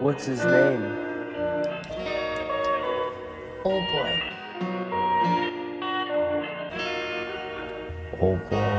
What's his name? Old boy. Old boy.